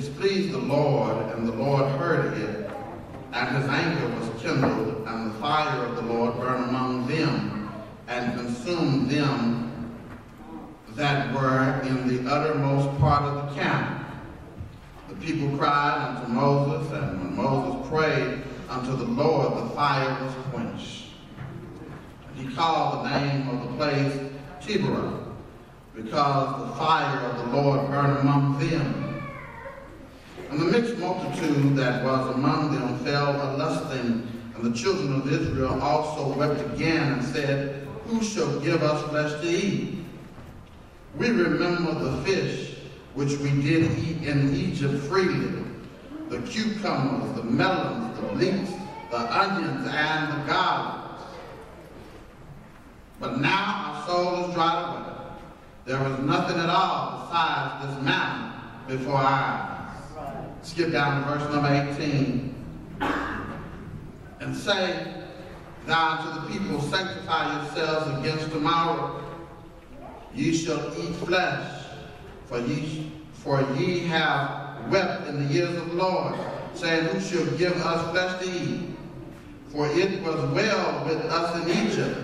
displeased the Lord, and the Lord heard it, and his anger was kindled, and the fire of the Lord burned among them, and consumed them that were in the uttermost part of the camp. The people cried unto Moses, and when Moses prayed unto the Lord, the fire was quenched. And he called the name of the place Taberah, because the fire of the Lord burned among them. And the mixed multitude that was among them fell a lusting, and the children of Israel also wept again and said, Who shall give us flesh to eat? We remember the fish which we did eat in Egypt freely, the cucumbers, the melons, the leeks, the onions, and the garlics. But now our soul is dried away. There is nothing at all besides this mountain before our eyes. Skip down to verse number 18. And say thou to the people, sanctify yourselves against tomorrow. Ye shall eat flesh, for ye, for ye have wept in the years of the Lord, saying, Who shall give us flesh to eat? For it was well with us in Egypt.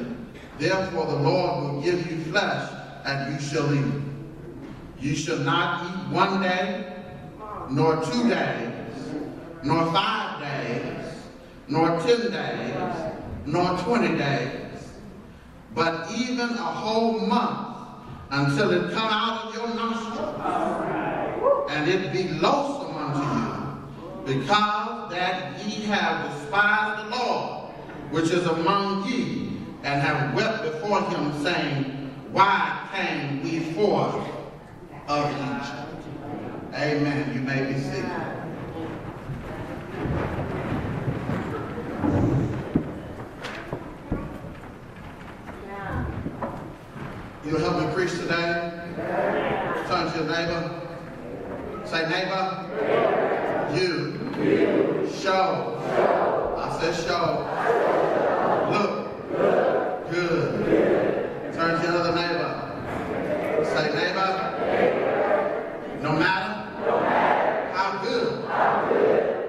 Therefore the Lord will give you flesh, and you shall eat. You shall not eat one day, nor two days, nor five days, nor ten days, nor twenty days, but even a whole month until it come out of your nostrils, and it be loathsome unto you, because that ye have despised the Lord, which is among ye, and have wept before him, saying, Why came we forth of Egypt? Amen. You may be seated. You'll help me preach today? Turn to your neighbor. Say, neighbor. You. Show. I said show. Look. Good. Turn to your other neighbor. Say, neighbor. No matter how good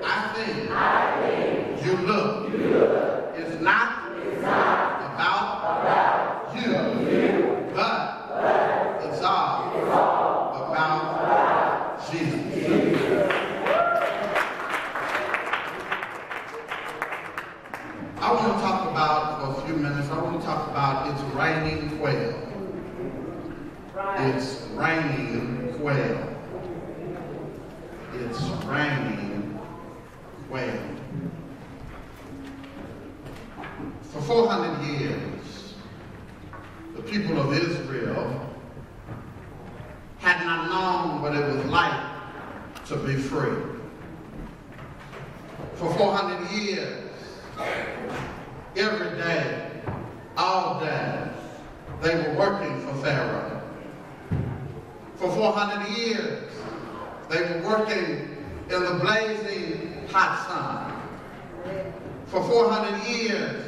I think you look. It's not about you, but it's all about Jesus. I want to talk about, for a few minutes, I want to talk about it's raining quail. It's raining quail. It's raining quail. For 400 years, the people of Israel had not known what it was like to be free. For 400 years, every day, all day, they were working for Pharaoh. For 400 years, they were working in the blazing hot sun. For 400 years,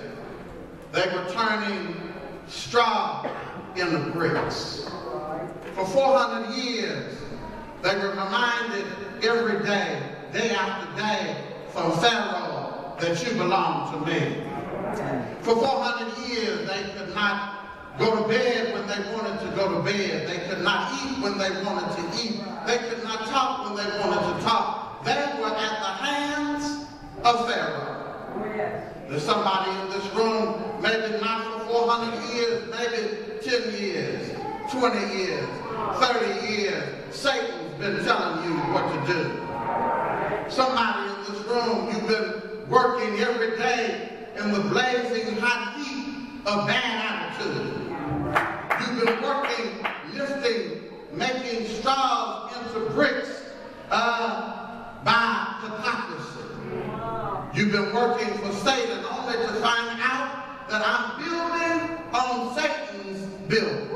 they were turning straw into bricks. For 400 years, they were reminded every day, day after day, from Pharaoh that you belong to me. For 400 years, they could not go to bed when they wanted to go to bed. They could not eat when they wanted to eat. They could not talk when they wanted to talk. They were at the hands of Pharaoh. There's somebody in this room, maybe not for 400 years, maybe 10 years, 20 years, 30 years. Satan's been telling you what to do. Somebody in this room, you've been working every day in the blazing hot heat a bad attitude. You've been working, lifting, making straws into bricks uh, by hypocrisy. You've been working for Satan only to find out that I'm building on Satan's building.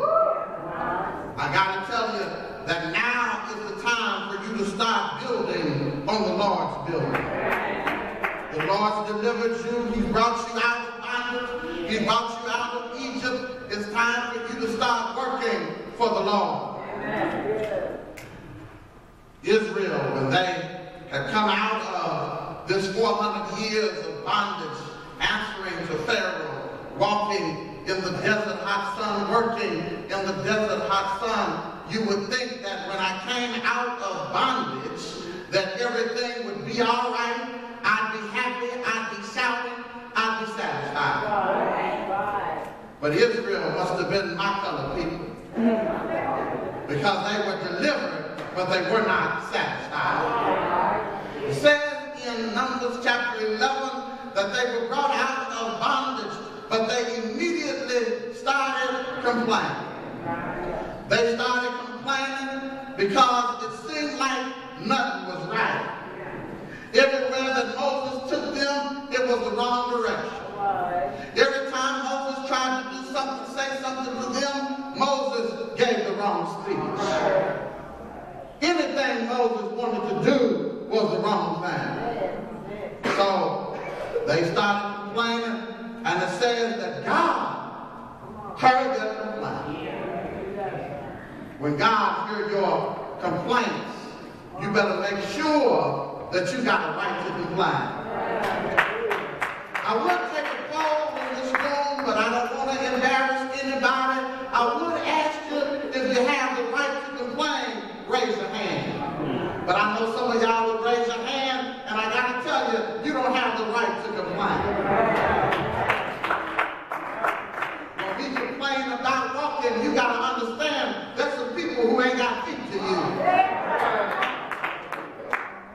I got to tell you that now is the time for you to start building on the Lord's building. The Lord's delivered you. He brought you out of Egypt. It's time for you to start working for the Lord. Israel, when they had come out of this 400 years of bondage, answering to Pharaoh, walking in the desert hot sun, working in the desert hot sun, you would think that when I came out of bondage, that everything would be all right. I'd be happy. I'd be shouting. I'd be satisfied. But Israel must have been my color people. Because they were delivered, but they were not satisfied. It says in Numbers chapter 11 that they were brought out of bondage, but they immediately started complaining. They started complaining because it seemed like nothing was right. Everywhere that Moses took them, it was the wrong direction. Every time Moses tried to do something, say something to them, Moses gave the wrong speech. Anything Moses wanted to do was the wrong thing. So they started complaining, and it says that God heard their complaint. When God heard your complaints, you better make sure that you got a right to complain. I would take a poll in this room, but I don't want to embarrass anybody. I would ask you if you have the right to complain, raise your hand. But I know some of y'all would raise your hand, and I got to tell you, you don't have the right to complain. When we complain about you got to understand there's some people who ain't got feet to use.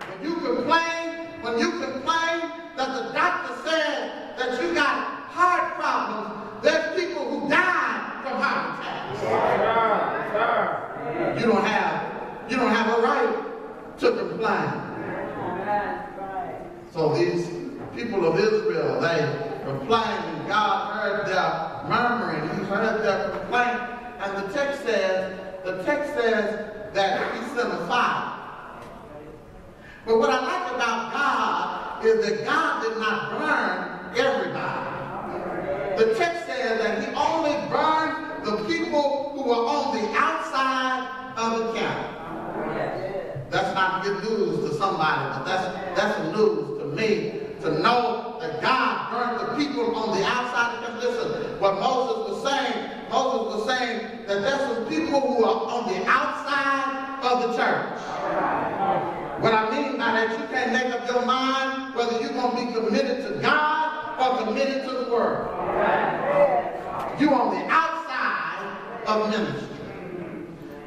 When you complain, when you complain that the doctor said that you got heart problems, there's people who died from heart attacks. You don't have, you don't have a right to complain. So these people of Israel, they complained, and God heard their murmuring. He heard their complaint, and the text says, the text says that He sent a fire. But what I like about God is that God did not burn everybody. The text says that He only burned the people who were on the outside of the camp. That's not good news to somebody, but that's that's news to me to know that God burned the people on the outside. And listen, what Moses was saying, Moses was saying that there's some people who are on the outside of the church. What I mean by that, you can't make up your mind whether you're going to be committed to God or committed to the world. You're on the outside of ministry.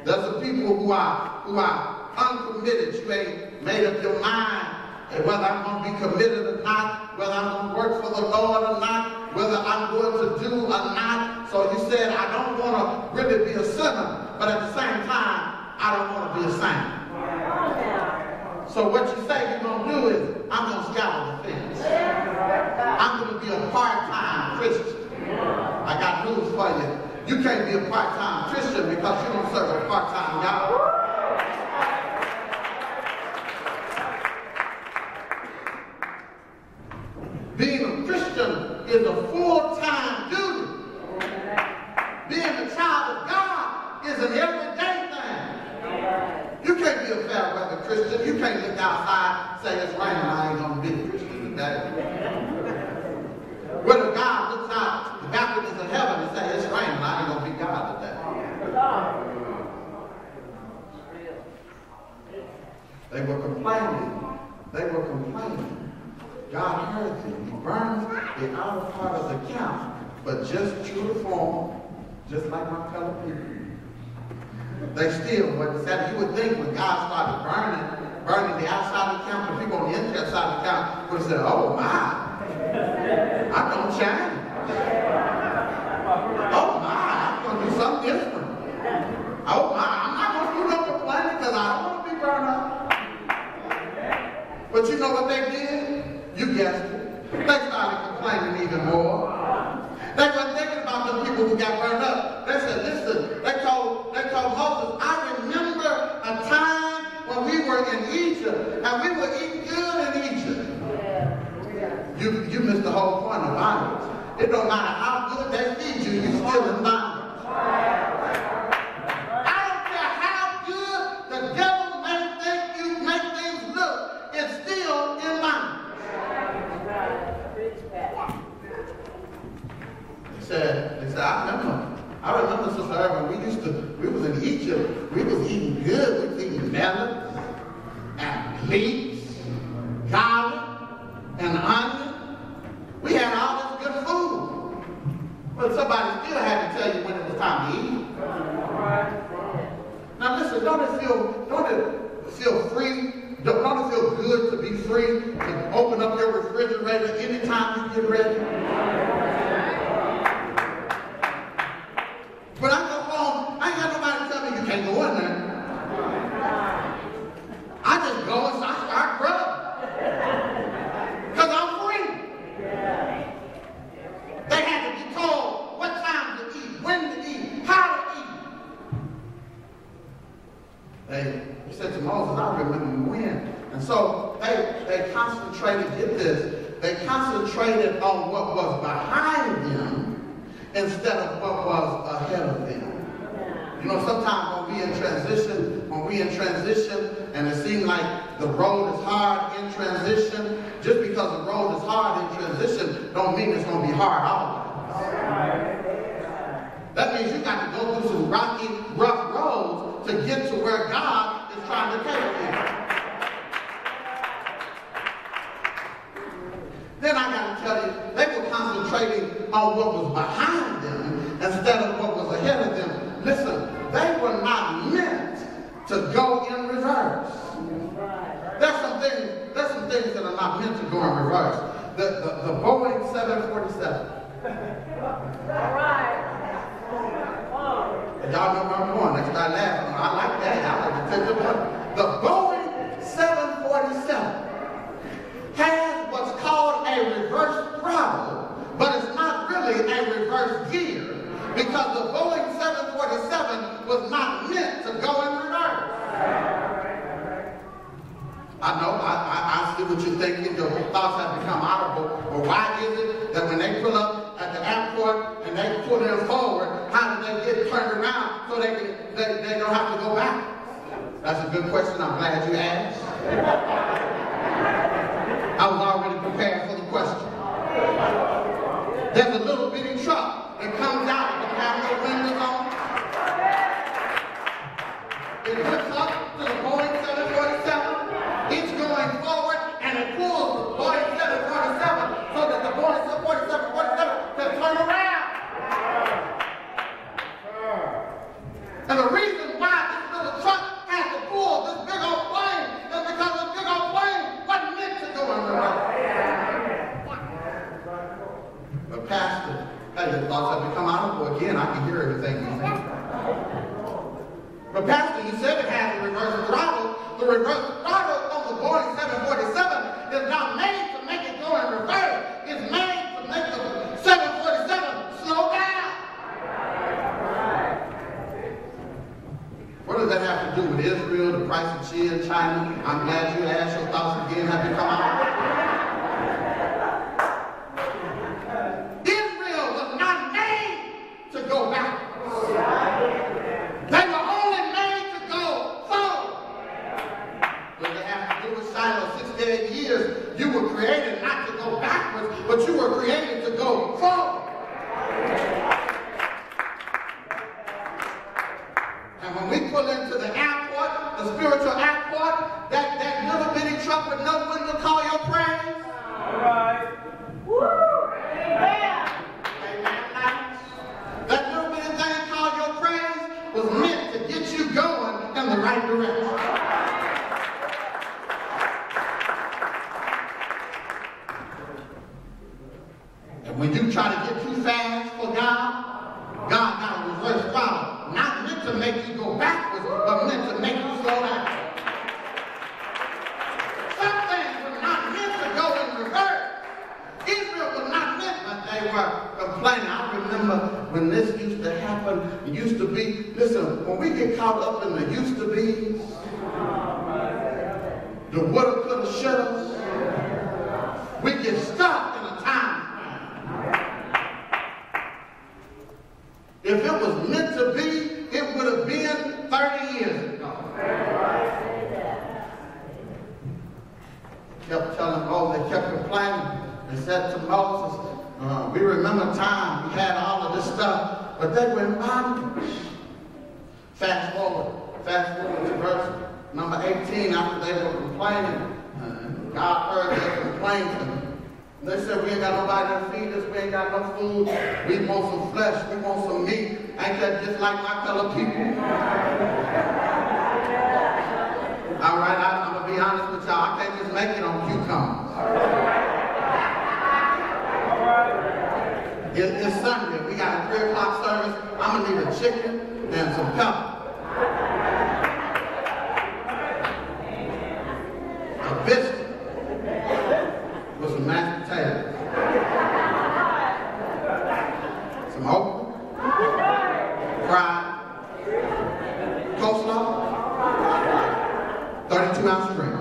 There's some people who are who are uncommitted. You ain't made up your mind whether I'm going to be committed or not, whether I'm going to work for the Lord or not, whether I'm going to do or not. So you said, I don't want to really be a sinner, but at the same time, I don't want to be a saint. So what you say you're going to do is, I'm going to scour the fence. I'm going to be a part-time Christian. I got news for you. You can't be a part-time Christian because you don't serve a part-time God. Being a Christian is a full-time duty. Being a child of God is an everyday thing. You can't be a fair weather Christian. You can't look outside and say it's raining. I ain't gonna be a Christian today. What if God looks out the balconies of heaven and says it's raining? I ain't gonna be God today. They were complaining. They were complaining. God heard them. He burned the outer part of the camp, but just true to form, just like my fellow people. They still, but said you would think when God started burning, burning the outside of the camp, the people on the inside of the camp would have said, oh my, I'm beats, God You know, sometimes when we in transition, when we in transition and it seems like the road is hard in transition, just because the road is hard in transition don't mean it's going to be hard always. That means you got to go through some rocky, rough roads to get to where God is trying to take you. Then I got to tell you, they were concentrating on what was behind them instead of what was ahead of them. Listen, they were not meant to go in reverse. There's some things, there's some things that are not meant to go in reverse. The, the, the Boeing 747. All right. And y'all know where I'm going. Next start I laugh, I like that. I like to take the. The Boeing 747 Has. what you think your thoughts have become audible. But why is it that when they pull up at the airport and they pull them forward, how do they get turned around so they, can, they, they don't have to go back? That's a good question. I'm glad you asked. I was already prepared for the question. There's a little and as I become audible again, I can hear everything you think. No food, we want some flesh, we want some meat. Ain't that just like my fellow people? All right, I, am gonna be honest with y'all, I can't just make it on cucumbers. It, it's Sunday, we got a 3 o'clock service, I'm gonna need a chicken and some pepper. A biscuit with some mashed potatoes. Some okra. Fried. Coleslaw. 32 ounce drink.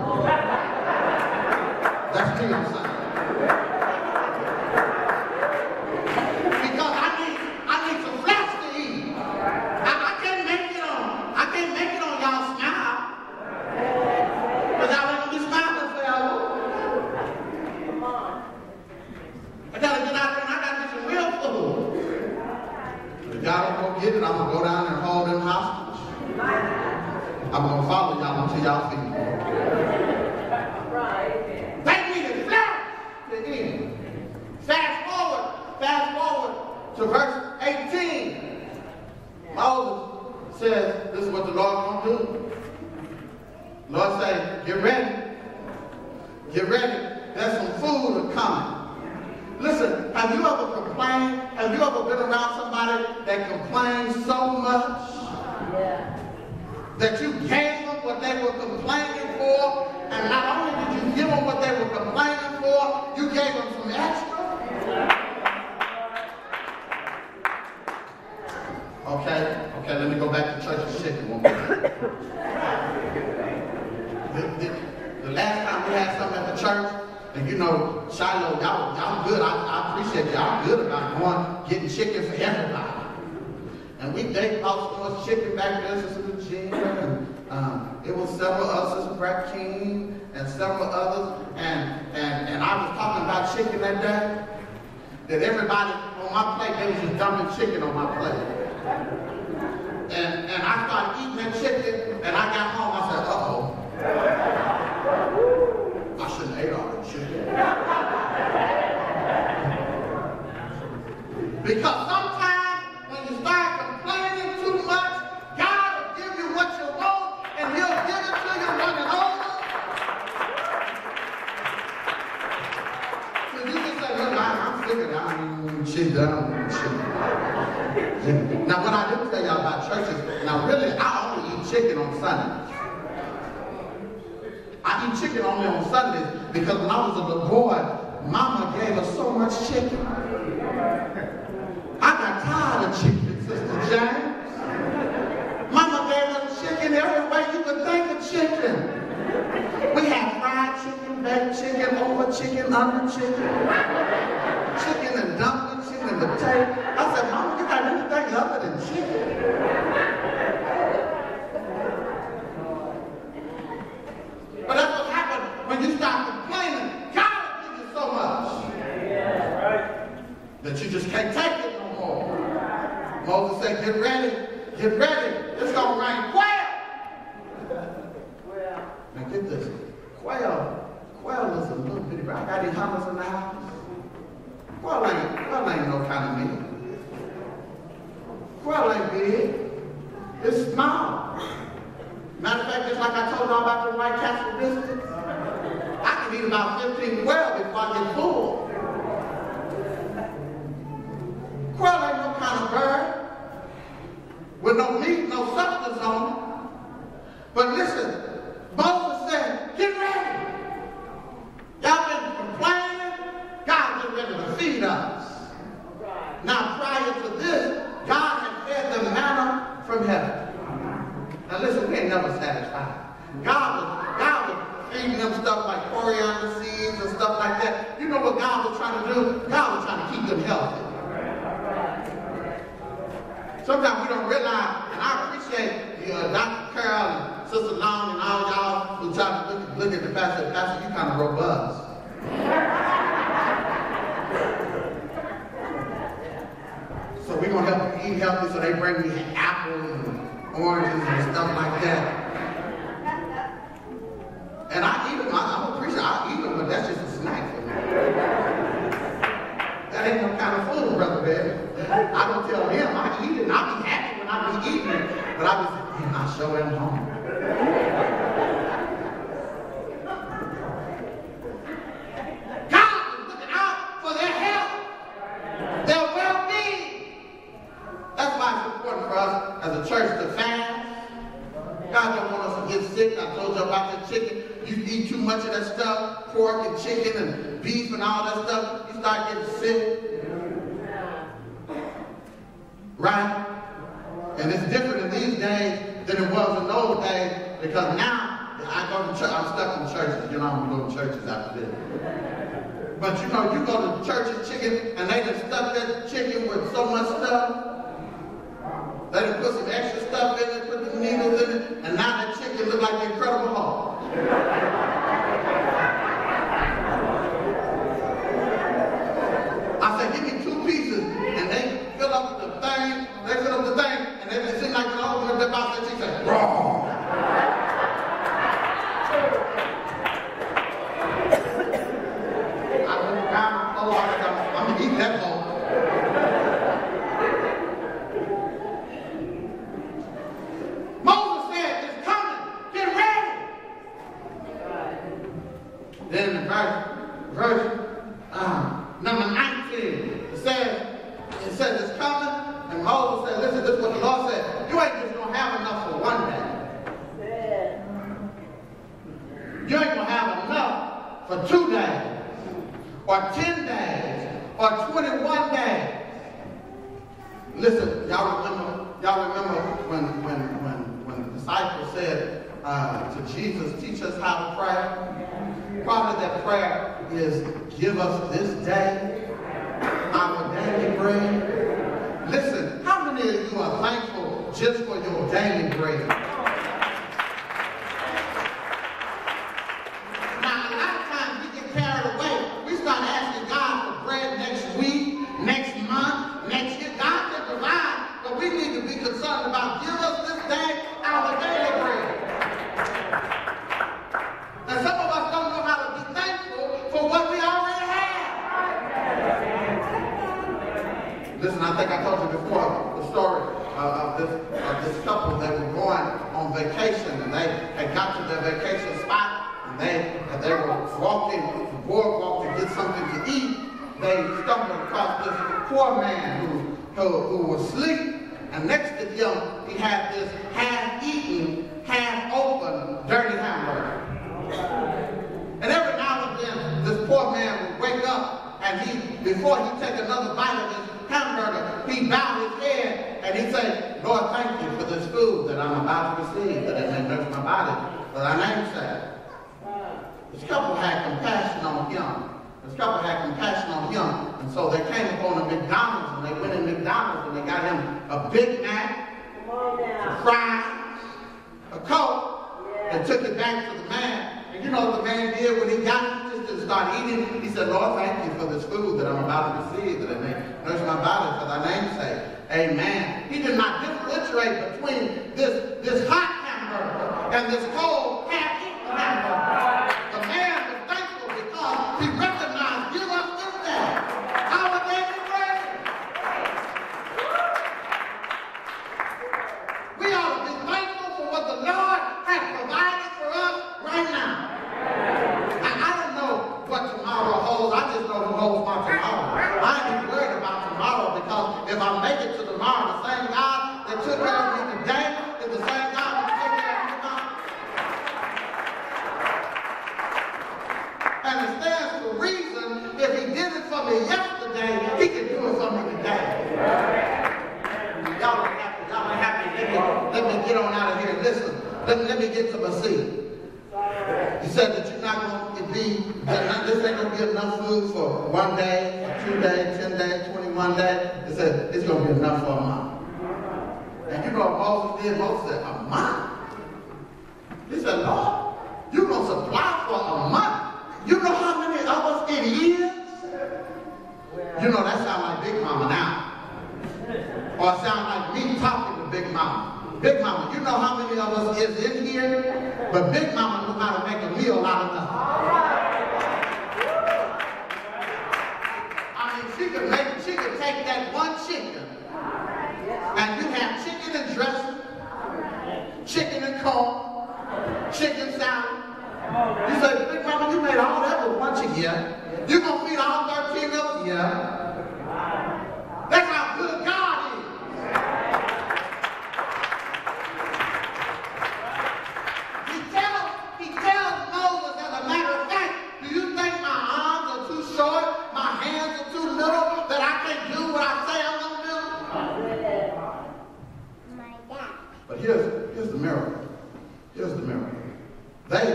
That's tea on Sunday. Because I need, I need some flesh to eat. I, I can't make it on, I can't make it on y'all smile. Because y'all ain't gonna be smiling forever. I gotta get out there and I gotta get some real food. If y'all don't go get it, I'm gonna go down and hold them hostage. I'm gonna follow y'all until y'all feed me. They needed flesh to eat. Fast forward, fast forward to verse 18. Moses says, this is what the Lord gonna do. Lord say, get ready. Get ready. There's some food coming. Listen, have you ever complained? Have you ever been around somebody that complains so much that you gave them what they were complaining for? And not only did you give them what they were complaining for, you gave them some extra? Okay, okay, let me go back to church and chicken one more. The, the, the last time we had something at the church, and you know, Shiloh, y'all, y'all good. I, I appreciate y'all good about going, getting chicken for everybody. And we they outsourced chicken back there, Sister Virginia, and um, it was several others, Sister Brad King, and several others. And, and, and I was talking about chicken that day, that everybody on my plate, they was just dumping chicken on my plate. And, and I started eating that chicken, and I got home, I said, uh-oh. I shouldn't have ate all that chicken. Because sometimes when you start complaining too much, God will give you what you want, and he'll give it to you running over. So you just say, look, I, I'm sick of that. I mean, shit done. Shit. Now, what I do tell y'all about churches, now really, I only eat chicken on Sundays. I eat chicken only on Sundays because when I was a little boy, Mama gave us so much chicken. I got tired of chicken, Sister Jane. Mama gave us chicken every way you could think of chicken. We had fried chicken, baked chicken, over chicken, under chicken, chicken and dumplings, chicken and potato. And I even, I, I'm a preacher. I eat but that's just a snack for me. That ain't no kind of food, brother, baby. I don't tell him. I eat it. And I be happy when I be eating it. But I be saying, I show am hungry. God is looking out for their health, their well-being. That's why it's important for us as a church to fast. God don't want us to get sick. I told you about the chicken. You eat too much of that stuff, pork and chicken and beef and all that stuff, you start getting sick. Right? And it's different in these days than it was in those days now I go to church. I'm stuck in churches. You know, I'm going to churches after this. But you know, you go to church's chicken and they just stuff that chicken with so much stuff. They done put some extra stuff in it, put the needles in it, and now that chicken look like the Incredible Hulk. I said, give me two pieces, and they fill up the thing, they fill up the thing, and they been sitting like an open up their mouth, and she said, raw. I went down, oh, I said, I'm, I'm gonna eat that bowl. Moses said, it's coming, get ready. Then in verse, verse uh, number 19, it says, it says it's coming, and Moses said, listen, this is what the Lord said. You ain't just gonna have enough for one day. You ain't gonna have enough for two days, or 10 days, or 21 days. Listen, y'all remember, y'all remember when, when, when, when the disciples said uh, to Jesus, teach us how to pray? Part of that prayer is, give us this day our daily bread. Listen, how many of you are thankful just for your daily bread? Now, a lot of times we get carried away. We start asking God for bread next week, next month, next year. God can provide, but we need to be concerned about give us this day our daily bread. And some of us don't know how to be thankful for what we already have. Listen, I think I told you before the story uh, of, this, of this couple. They were going on vacation and they had got to their vacation spot and they, and they were walking the boardwalk to get something to eat. They stumbled across this poor man who, who, who was asleep. And next to him, he had this half-eaten, half-open, dirty hamburger. And every now and then, this poor man would wake up and he, before he take another bite of his hamburger, he bow his head and he say, Lord, thank you for this food that I'm about to receive, that it may nourish my body, for thy name's sake. This couple had compassion on him. This couple had compassion on him. And so they came upon a McDonald's and they went in McDonald's and they got him a Big Mac, on fries, a Coke, and took it back to the man. And you know what the man did when he got just didn't start eating. He said, Lord, thank you for this food that I'm about to receive, that it may nourish my body for thy name's sake. Amen. He did not differentiate between this, this hot hamburger and this cold, half-eaten hamburger. The man was thankful because he recognized, give us this day our daily bread. We ought to be thankful for what the Lord has provided for us right now. I, I don't know what tomorrow holds. I just know who holds my tomorrow. I ain't even worried about tomorrow because if I make it to tomorrow, the same God that took care of me today is the same God that take care of me tomorrow. And it stands to reason if he did it for me yesterday, he can do it for me today. Y'all don't have to, y'all don't have to let me, let me get on out of here. Listen, let me, let me get to my seat. He said that you're not going to be, this ain't to be enough food for one day, two days, 10 days, 21 days. He said it's to be enough for a month. And you know what Moses did? Moses said, a month? He said, Lord, you going to supply for a month? You know how many of us it is? You know, that sound like Big Mama now. Or it sound like me talking to Big Mama. Big Mama, you know how many of us is in here? But Big Mama knows how to make a meal out of nothing. I mean, she could make, she could take that one chicken, and you have chicken and dressing, chicken and corn, chicken salad. You say, Big Mama, you made all that with one chicken, yeah? You gonna feed all 13 of us? Yeah. That's how good God is. He tells, he tells Moses, as a matter of fact, do you think my arms are too short, my hands are too little, that I can't do what I say I'm gonna do? But here's, here's the miracle. Here's the miracle. They,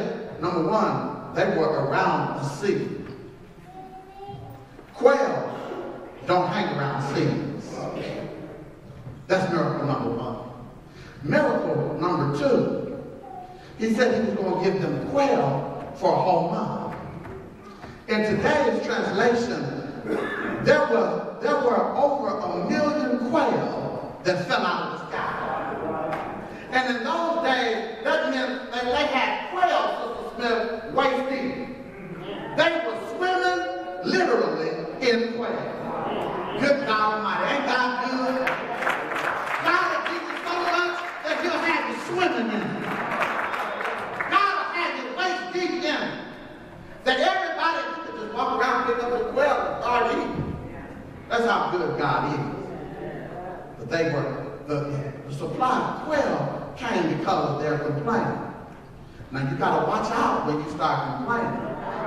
number one, they were around the sea. Quail don't hang around seas. That's miracle number one. Miracle number two, he said he was going to give them quail for a whole month. In today's translation, there were, there were over a million quail that fell out of the sky. And in those days, that meant that they had quail, Sister Smith, waist deep. They were swimming literally in quail. Good God Almighty, ain't God good? God will give you so much that you'll have you swimming in it. God will have you waist deep in it. That everybody can just walk around, pick up a quail and start eating. That's how good God is. But they were, the, the supply of quail came because of their complaining. Now you gotta watch out when you start complaining.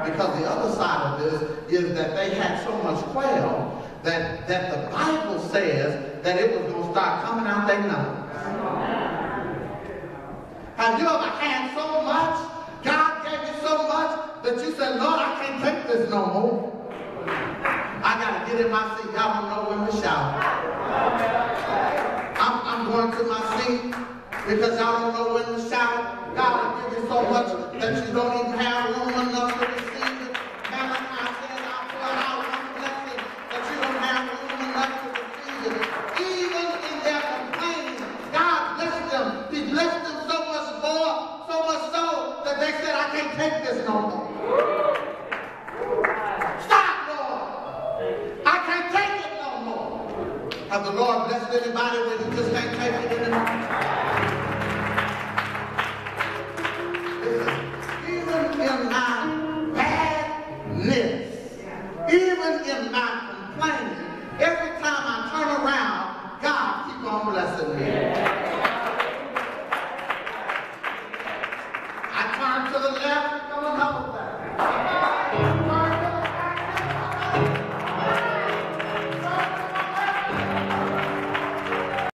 Because the other side of this is that they had so much quail that, that the Bible says that it was gonna start coming out their nose. Have you ever had so much? God gave you so much that you said, Lord, I can't take this no more. I gotta get in my seat. Y'all don't know when to shout. I'm, I'm going to my seat because y'all don't know when to shout. God will give you so much that you don't even have